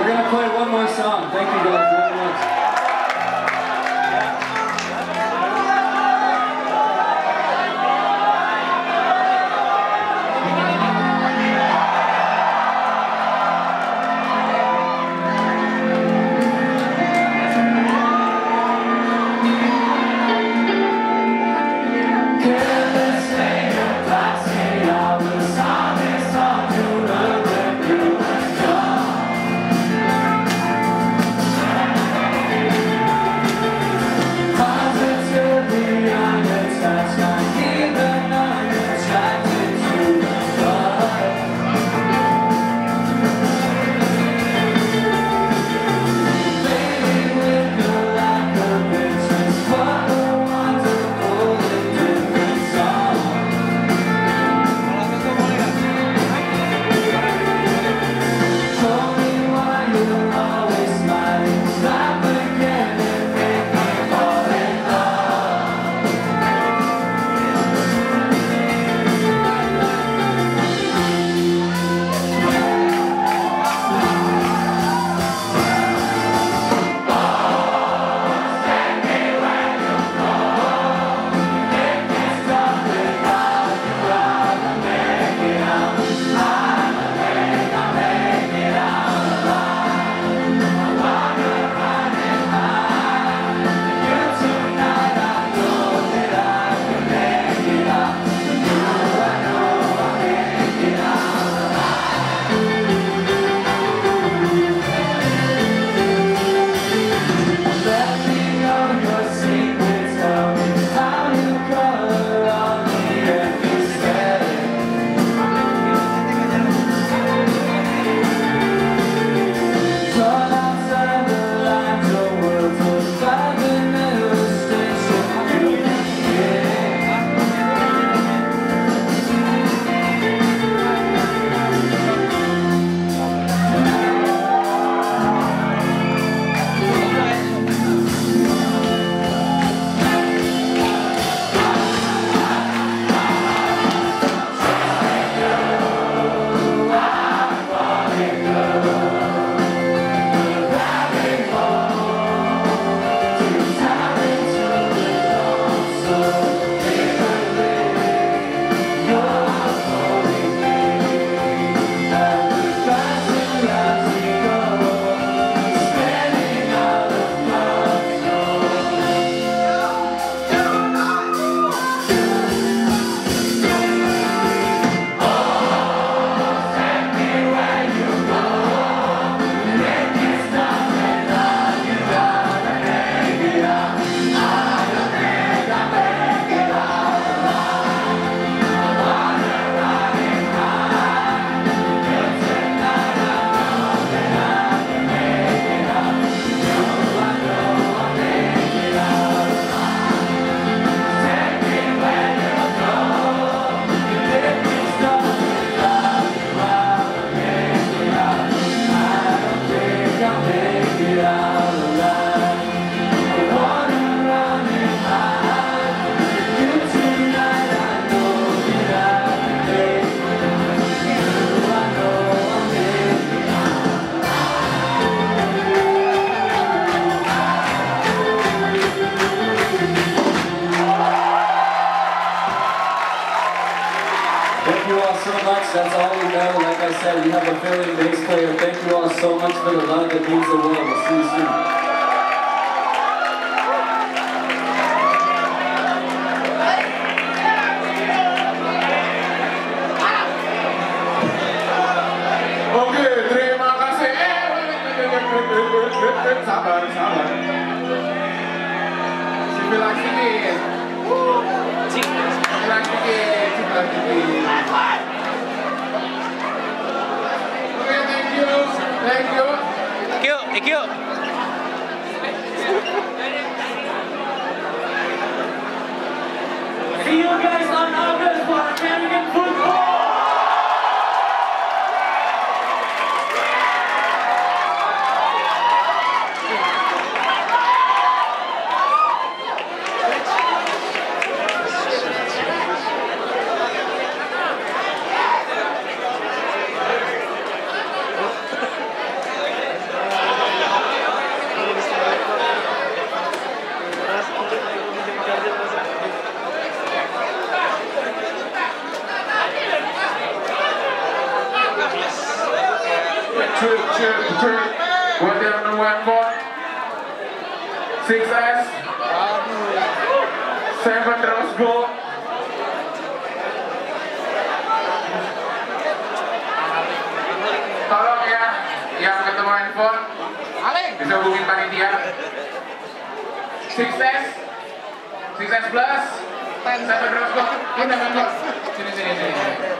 going to play one more song. Thank you guys very much. That's all we know. Like I said, we have a filling bass player. Thank you all so much for the love. It means the world. We'll see you soon. sabar, sabar. Sebelah sini. Sebelah sini, sebelah sini. Thank you. Two, two, two. One down and one more. Six eyes. Seven drums go. Tolong ya, yang ketemu handphone. Bisa hubungin panitia. Six S. Six S plus. Seven drums go. Ini dengan go. Sini, sini, sini.